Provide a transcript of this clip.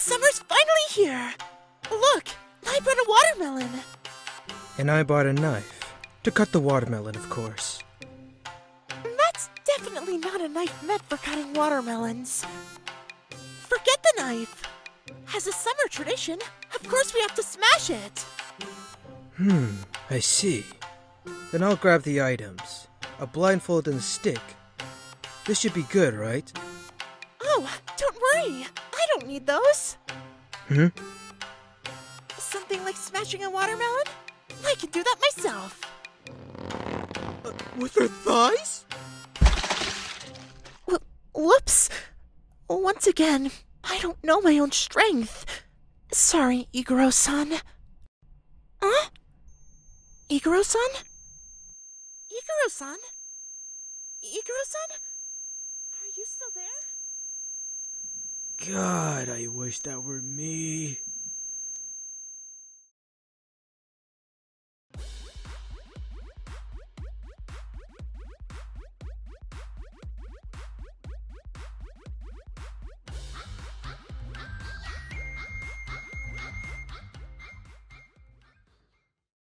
Summer's finally here! Look, I brought a watermelon. And I bought a knife. To cut the watermelon, of course. That's definitely not a knife meant for cutting watermelons. Forget the knife. As a summer tradition, of course we have to smash it. Hmm, I see. Then I'll grab the items a blindfold and a stick. This should be good, right? Oh, don't worry. I don't need those. Hmm? Something like smashing a watermelon? I can do that myself. Uh, with her thighs? Wh- whoops. Once again, I don't know my own strength. Sorry, Iguro-san. Huh? Iguro-san? Iguro-san? Iguro-san? Are you still there? God, I wish that were me.